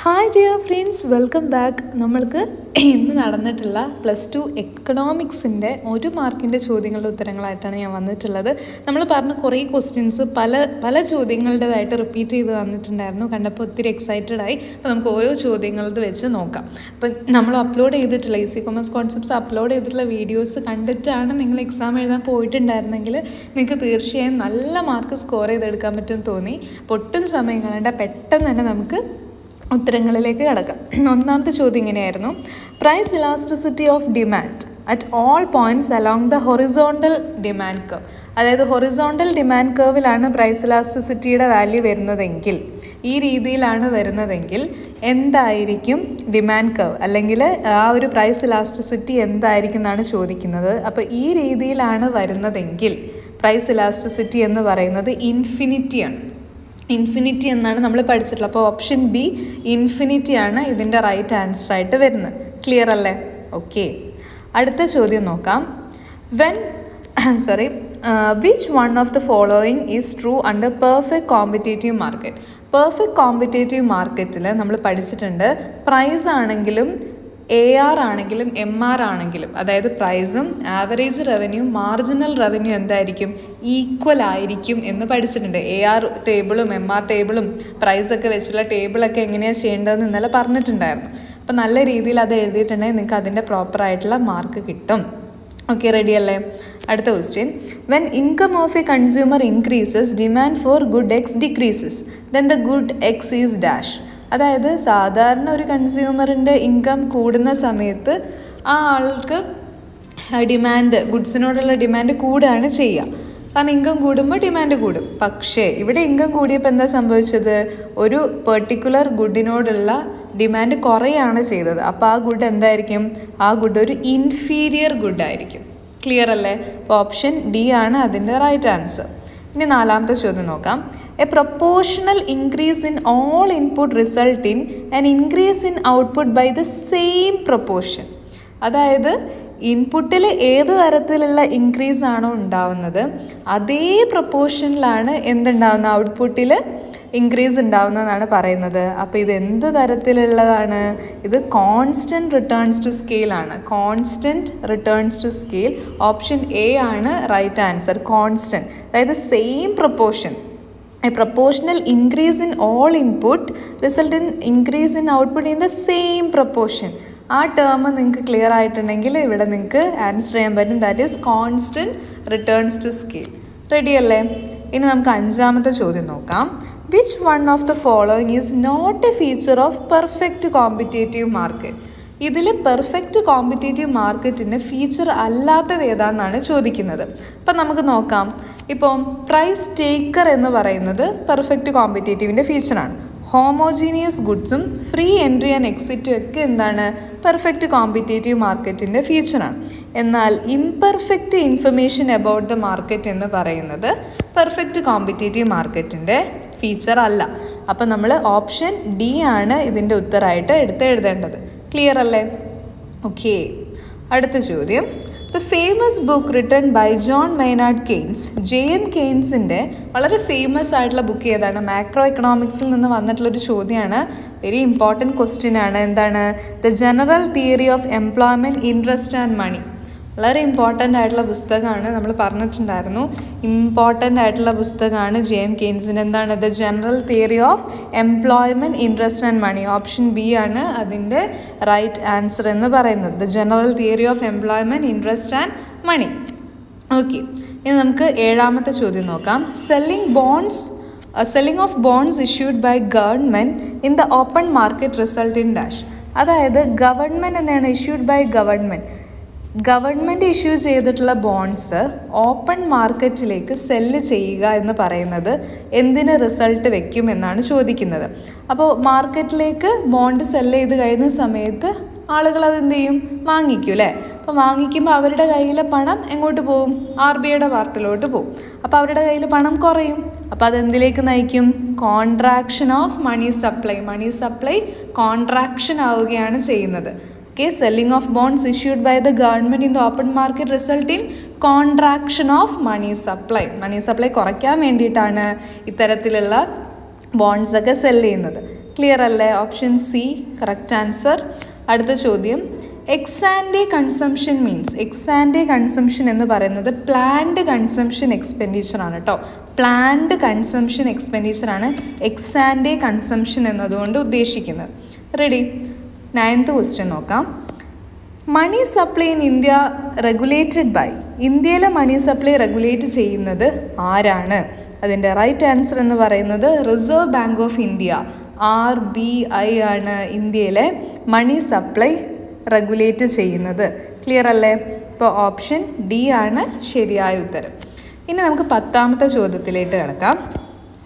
Hi dear friends welcome back നമ്മൾക്ക് ഇന്ന് നടന്നിട്ടുള്ള പ്ലസ് ടു എക്കണോമിക്സിന്റെ ഒരു മാർക്കിന്റെ ചോദ്യങ്ങളുടെ ഉത്തരങ്ങളായിട്ടാണ് ഞാൻ വന്നിട്ടുള്ളത്. നമ്മൾ പറഞ്ഞ കുറേ ക്വസ്റ്റ്യൻസ് പല പല ചോദ്യങ്ങളുടേതായിട്ട് റിപ്പീറ്റ് ചെയ്ത് വന്നിട്ടുണ്ടായിരുന്നു. കണ്ടപ്പോൾ ഒത്തിരി എക്സൈറ്റഡ് ആയി. അപ്പോൾ നമുക്ക് ഓരോ ചോദ്യങ്ങളത് വെച്ച് നോക്കാം. അപ്പം നമ്മൾ അപ്ലോഡ് ചെയ്തിട്ടുള്ള ഈസി കൊമേഴ്സ് കോൺസെപ്റ്റ്സ് അപ്ലോഡ് ചെയ്തിട്ടുള്ള വീഡിയോസ് കണ്ടിട്ടാണ് നിങ്ങൾ എക്സാം എഴുതാൻ പോയിട്ടുണ്ടായിരുന്നെങ്കിൽ നിങ്ങൾക്ക് തീർച്ചയായും നല്ല മാർക്ക് സ്കോർ ചെയ്തെടുക്കാൻ പറ്റുമെന്ന് തോന്നി. ഒട്ടും സമയം കളയണ്ട പെട്ടെന്ന് തന്നെ നമുക്ക് ഉത്തരങ്ങളിലേക്ക് കടക്കാം. ഒന്നാമത്തെ ചോദ്യം ഇങ്ങനെയായിരുന്നു. Price elasticity of demand at all points along the horizontal demand curve അതായത് ഹൊറിസോണ്ടൽ ഡിമാൻഡ് കർവിലാണ് പ്രൈസ് ഇലാസ്റ്റിസിറ്റിയുടെ വാല്യൂ വരുന്നതെങ്കിൽ ഈ രീതിയിലാണ് വരുന്നതെങ്കിൽ എന്തായിരിക്കും ഡിമാൻഡ് കർവ് അല്ലെങ്കിൽ ആ ഒരു പ്രൈസ് ഇലാസ്റ്റിസിറ്റി എന്തായിരിക്കും എന്നാണ് ചോദിക്കുന്നത്. അപ്പോൾ ഈ രീതിയിലാണ് വരുന്നതെങ്കിൽ പ്രൈസ് ഇലാസ്റ്റിസിറ്റി എന്ന് പറയുന്നത് ഇൻഫിനിറ്റിയാണ് ഇൻഫിനിറ്റി എന്നാണ് നമ്മൾ പഠിച്ചിട്ടുള്ളത്. അപ്പോൾ ഓപ്ഷൻ ബി ഇൻഫിനിറ്റി ആണ് ഇതിന്റെ റൈറ്റ് ആൻസർ ആയിട്ട് വരുന്നത്. ക്ലിയർ അല്ലേ? ഓക്കെ അടുത്ത ചോദ്യം നോക്കാം. When sorry which one of the following is true under perfect competitive market perfect competitive മാർക്കറ്റിൽ നമ്മൾ പഠിച്ചിട്ടുണ്ട് പ്രൈസ് ആണെങ്കിലും എ ആർ ആണെങ്കിലും എം ആർ ആണെങ്കിലും അതായത് പ്രൈസും ആവറേജ് റവന്യൂ മാർജിനൽ റവന്യൂ എന്തായിരിക്കും? ഈക്വൽ ആയിരിക്കും എന്ന് പഠിച്ചിട്ടുണ്ട്. എ ആർ ടേബിളും എം ആർ ടേബിളും പ്രൈസൊക്കെ വെച്ചുള്ള ടേബിളൊക്കെ എങ്ങനെയാണ് ചെയ്യേണ്ടതെന്ന് ഇന്നലെ പറഞ്ഞിട്ടുണ്ടായിരുന്നു. അപ്പോൾ നല്ല രീതിയിൽ അത് എഴുതിയിട്ടുണ്ടെങ്കിൽ നിങ്ങൾക്ക് അതിന്റെ പ്രോപ്പറായിട്ടുള്ള മാർക്ക് കിട്ടും. ഓക്കെ റെഡി അല്ലേ? അടുത്ത question when income of a consumer increases demand for good X decreases then the good X is dash അതായത് സാധാരണ ഒരു കൺസ്യൂമറിന്റെ ഇൻകം കൂടുന്ന സമയത്ത് ആ ആൾക്ക് ഡിമാൻഡ് ഗുഡ്സിനോടുള്ള ഡിമാൻഡ് കൂടുകയാണ് ചെയ്യുക. കാരണം ഇൻകം കൂടുമ്പോൾ ഡിമാൻഡ് കൂടും. പക്ഷേ ഇവിടെ ഇൻകം കൂടിയപ്പോൾ എന്താ സംഭവിച്ചത്? ഒരു പെർട്ടിക്കുലർ ഗുഡിനോടുള്ള ഡിമാൻഡ് കുറയാണ് ചെയ്തത്. അപ്പോൾ ആ ഗുഡ് എന്തായിരിക്കും? ആ ഗുഡ് ഒരു ഇൻഫീരിയർ ഗുഡായിരിക്കും. ക്ലിയർ അല്ലേ? അപ്പോൾ ഓപ്ഷൻ ഡി ആണ് അതിന്റെ റൈറ്റ് ആൻസർ. ഇനി നാലാമത്തെ ചോദ്യം നോക്കാം. A proportional increase in all input result in an increase in output by the same proportion അതായത് ഇൻപുട്ടിൽ ഏത് തരത്തിലുള്ള ഇൻക്രീസ് ആണോ ഉണ്ടാവുന്നത് അതേ പ്രൊപ്പോർഷനിലാണ് എന്തുണ്ടാവുന്നത് ഔട്ട്പുട്ടിൽ ഇൻക്രീസ് ഉണ്ടാവുന്നതെന്നാണ് പറയുന്നത്. അപ്പോൾ ഇത് എന്ത് തരത്തിലുള്ളതാണ്? ഇത് കോൺസ്റ്റന്റ് റിട്ടേൺസ് ടു സ്കെയിൽ ആണ്. Constant returns to scale option A ആണ് റൈറ്റ് ആൻസർ കോൺസ്റ്റന്റ് അതായത് same proportion a proportional increase in all input result in increase in output in the same proportion ആ ടേം നിങ്ങൾക്ക് clear ആയിട്ടുണ്ടെങ്കിൽ ഇവിടെ നിങ്ങൾക്ക് answer ചെയ്യാൻ പറ്റും. That is constant returns to scale ready അല്ലേ? ഇനി നമുക്ക് അഞ്ചാമത്തെ ചോദ്യം നോക്കാം. Which one of the following is not a feature of perfect competitive market ഇതിൽ പെർഫെക്റ്റ് കോമ്പറ്റേറ്റീവ് മാർക്കറ്റിന്റെ ഫീച്ചർ അല്ലാത്തത് ഏതാണെന്നാണ് ചോദിക്കുന്നത്. അപ്പം നമുക്ക് നോക്കാം. ഇപ്പോൾ പ്രൈസ് ടേക്കർ എന്ന് പറയുന്നത് പെർഫെക്റ്റ് കോമ്പറ്റേറ്റീവിന്റെ ഫീച്ചറാണ് ഹോമോജീനിയസ് ഗുഡ്സും ഫ്രീ എൻട്രി ആൻഡ് എക്സിറ്റും ഒക്കെ എന്താണ്? പെർഫെക്റ്റ് കോമ്പറ്റേറ്റീവ് മാർക്കറ്റിന്റെ ഫീച്ചറാണ് എന്നാൽ imperfect information about the market എന്ന് പറയുന്നത് പെർഫെക്റ്റ് കോമ്പറ്റേറ്റീവ് മാർക്കറ്റിന്റെ ഫീച്ചർ അല്ല. അപ്പം നമ്മൾ ഓപ്ഷൻ ഡി ആണ് ഇതിന്റെ ഉത്തരമായിട്ട് എടുത്ത് എഴുതേണ്ടത്. ക്ലിയർ അല്ലേ? ഓക്കെ അടുത്ത ചോദ്യം. The famous book written by John Maynard Keynes J M കെയ്ൻസിന്റെ വളരെ ഫേമസ് ആയിട്ടുള്ള ബുക്ക് ഏതാണ്? മാക്രോ എക്കണോമിക്സിൽ നിന്ന് വന്നിട്ടുള്ളൊരു ചോദ്യമാണ്. വെരി ഇമ്പോർട്ടന്റ് ക്വസ്റ്റ്യൻ ആണ്. എന്താണ്? The general theory of employment interest and money വളരെ ഇമ്പോർട്ടന്റ് ആയിട്ടുള്ള പുസ്തകമാണ് നമ്മൾ പറഞ്ഞിട്ടുണ്ടായിരുന്നു. ഇമ്പോർട്ടന്റ് ആയിട്ടുള്ള പുസ്തകമാണ് ജെ എം കെയിൻസിന് എന്താണ്? The general theory of employment interest and money option B ആണ് അതിന്റെ റൈറ്റ് ആൻസർ എന്ന് പറയുന്നത്. The general theory of employment interest and money okay ഇനി നമുക്ക് ഏഴാമത്തെ ചോദ്യം നോക്കാം. Selling bonds selling of bonds issued by government in the open market result in dash അതായത് ഗവൺമെന്റ് എന്നാണ് issued by government government issue ചെയ്തിട്ടുള്ള ബോൺഡ്സ് ഓപ്പൺ മാർക്കറ്റിലേക്ക് sell ചെയ്യുക എന്ന് പറയുന്നത് എന്തിന് റിസൾട്ട് വെക്കും എന്നാണ് ചോദിക്കുന്നത്. അപ്പോൾ മാർക്കറ്റിലേക്ക് ബോണ്ട് സെല്ല് ചെയ്ത് കഴിയുന്ന സമയത്ത് ആളുകൾ അതെന്ത് ചെയ്യും? വാങ്ങിക്കും അല്ലേ? അപ്പോൾ വാങ്ങിക്കുമ്പോൾ അവരുടെ കയ്യിലെ പണം എങ്ങോട്ട് പോകും ആർ ബി ഐയുടെ പാർട്ടിലോട്ട് പോകും അപ്പോൾ അവരുടെ കയ്യിൽ പണം കുറയും. അപ്പോൾ അതെന്തിലേക്ക് നയിക്കും? Contraction of money supply. Money supply contraction ആവുകയാണ് ചെയ്യുന്നത്. Okay selling of bonds issued by the government in the open market result in contraction of money supply. Money supply കുറയ്ക്കാൻ വേണ്ടിയിട്ടാണ് ഇത്തരത്തിലുള്ള ബോൺസ് ഒക്കെ സെൽ ചെയ്യുന്നത്. ക്ലിയർ അല്ലേ? ഓപ്ഷൻ സി കറക്റ്റ് ആൻസർ അടുത്ത ചോദ്യം. Ex ante consumption means ex ante consumption എന്ന് പറയുന്നത് പ്ലാൻഡ് കൺസംഷൻ എക്സ്പെൻഡിച്ചറാണ് കേട്ടോ പ്ലാൻഡ് കൺസംഷൻ എക്സ്പെൻഡിച്ചർ ആണ് എക്സാൻഡേ കൺസംഷൻ എന്നതുകൊണ്ട് ഉദ്ദേശിക്കുന്നത്. റെഡി നയൻത്ത് ക്വസ്റ്റ്യൻ നോക്കാം. Money supply in India regulated by ഇന്ത്യയിലെ മണി സപ്ലൈ റെഗുലേറ്റ് ചെയ്യുന്നത് ആരാണ്? അതിന്റെ റൈറ്റ് ആൻസർ എന്ന് പറയുന്നത് Reserve Bank of India R B I ആണ് ഇന്ത്യയിലെ മണി സപ്ലൈ റെഗുലേറ്റ് ചെയ്യുന്നത്. ക്ലിയർ അല്ലേ? ഇപ്പോൾ ഓപ്ഷൻ ഡി ആണ് ശരിയായ ഉത്തരം. ഇനി നമുക്ക് പത്താമത്തെ ചോദ്യത്തിലേക്ക് കിടക്കാം.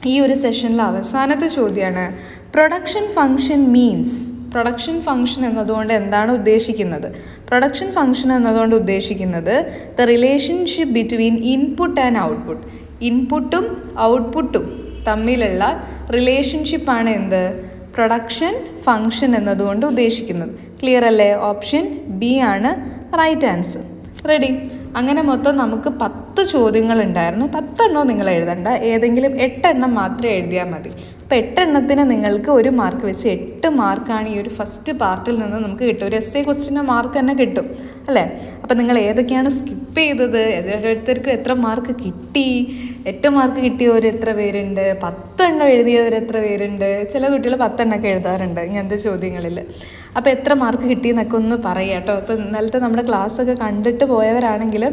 ഈ ഒരു സെഷനിലെ അവസാനത്തെ ചോദ്യമാണ് production function means production function എന്നതുകൊണ്ട് എന്താണ് ഉദ്ദേശിക്കുന്നത്? പ്രൊഡക്ഷൻ ഫങ്ഷൻ എന്നതുകൊണ്ട് ഉദ്ദേശിക്കുന്നത് the relationship between input and output ഇൻപുട്ടും ഔട്ട്പുട്ടും തമ്മിലുള്ള റിലേഷൻഷിപ്പാണ് എന്ത്? പ്രൊഡക്ഷൻ ഫങ്ഷൻ എന്നതുകൊണ്ട് ഉദ്ദേശിക്കുന്നത്. ക്ലിയർ അല്ലേ? ഓപ്ഷൻ ബി ആണ് റൈറ്റ് ആൻസർ റെഡി അങ്ങനെ മൊത്തം നമുക്ക് പത്ത് ചോദ്യങ്ങൾ ഉണ്ടായിരുന്നു. പത്തെണ്ണം നിങ്ങൾ എഴുതണ്ട. ഏതെങ്കിലും എട്ടെണ്ണം മാത്രമേ എഴുതിയാൽ മതി. അപ്പോൾ എട്ടെണ്ണത്തിന് നിങ്ങൾക്ക് ഒരു മാർക്ക് വെച്ച് എട്ട് മാർക്കാണ് ഈ ഒരു ഫസ്റ്റ് പാർട്ടിൽ നിന്ന് നമുക്ക് കിട്ടും. ഒരു എസ് എ ക്വസ്റ്റിന്റെ മാർക്ക് തന്നെ കിട്ടും അല്ലേ? അപ്പോൾ നിങ്ങൾ ഏതൊക്കെയാണ് സ്കിപ്പ് ചെയ്തത്? ഓരോരുത്തർക്കും എത്ര മാർക്ക് കിട്ടി? എട്ട് മാർക്ക് കിട്ടിയവർ എത്ര പേരുണ്ട്? പത്തെണ്ണം എഴുതിയവർ എത്ര പേരുണ്ട്? ചില കുട്ടികൾ പത്തെണ്ണമൊക്കെ എഴുതാറുണ്ട് ഇങ്ങനത്തെ ചോദ്യങ്ങളിൽ അപ്പോൾ എത്ര മാർക്ക് കിട്ടിയെന്നൊക്കെ ഒന്ന് പറയാം കേട്ടോ. അപ്പോൾ ഇന്നലത്തെ നമ്മുടെ ക്ലാസ്സൊക്കെ കണ്ടിട്ട് പോയവരാണെങ്കിൽ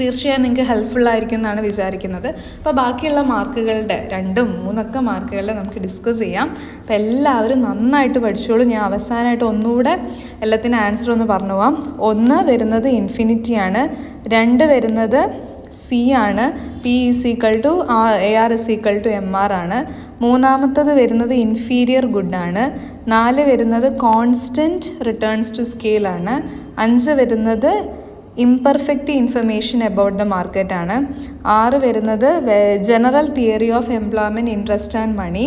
തീർച്ചയായും നിങ്ങൾക്ക് ഹെൽപ്ഫുൾ ആയിരിക്കും എന്നാണ് വിചാരിക്കുന്നത്. അപ്പോൾ ബാക്കിയുള്ള മാർക്കുകളുടെ രണ്ടും മൂന്നൊക്കെ മാർക്കുകളുടെ നമുക്ക് ഡിസ്കസ് ചെയ്യാം. അപ്പോൾ എല്ലാവരും നന്നായിട്ട് പഠിച്ചോളൂ. ഞാൻ അവസാനമായിട്ട് ഒന്നുകൂടെ എല്ലാത്തിനും ആൻസർ ഒന്ന് പറഞ്ഞു പോവാം. ഒന്ന് വരുന്നത് ഇൻഫിനിറ്റിയാണ് രണ്ട് വരുന്നത് സി ആണ്. P is equal to A R is equal to M R ആണ്. മൂന്നാമത്തത് വരുന്നത് ഇൻഫീരിയർ ഗുഡ് ആണ്. നാല് വരുന്നത് കോൺസ്റ്റന്റ് റിട്ടേൺസ് ടു സ്കെയിൽ ആണ്. അഞ്ച് വരുന്നത് imperfect information about the market ആണ്. ആറ് വരുന്നത് general theory of employment interest and money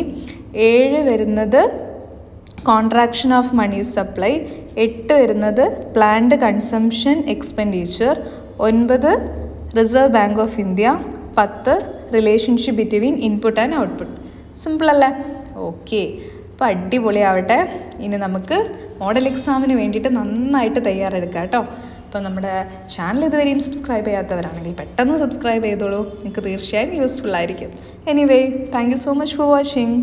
ഏഴ് വരുന്നത് കോൺട്രാക്ഷൻ ഓഫ് മണി സപ്ലൈ എട്ട് വരുന്നത് പ്ലാൻഡ് കൺസംഷൻ എക്സ്പെൻഡിച്ചർ ഒൻപത് റിസർവ് ബാങ്ക് ഓഫ് ഇന്ത്യ പത്ത് relationship between input and output simple അല്ലേ? ഓക്കെ അപ്പോൾ അടിപൊളിയാവട്ടെ. ഇനി നമുക്ക് മോഡൽ എക്സാമിന് വേണ്ടിയിട്ട് നന്നായിട്ട് തയ്യാറെടുക്കാം കേട്ടോ. അപ്പോൾ നമ്മുടെ ചാനൽ ഇതുവരെയും സബ്സ്ക്രൈബ് ചെയ്യാത്തവരാണെങ്കിൽ പെട്ടെന്ന് സബ്സ്ക്രൈബ് ചെയ്തോളൂ. നിങ്ങൾക്ക് തീർച്ചയായും യൂസ്ഫുൾ ആയിരിക്കും. Anyway thank you so much for watching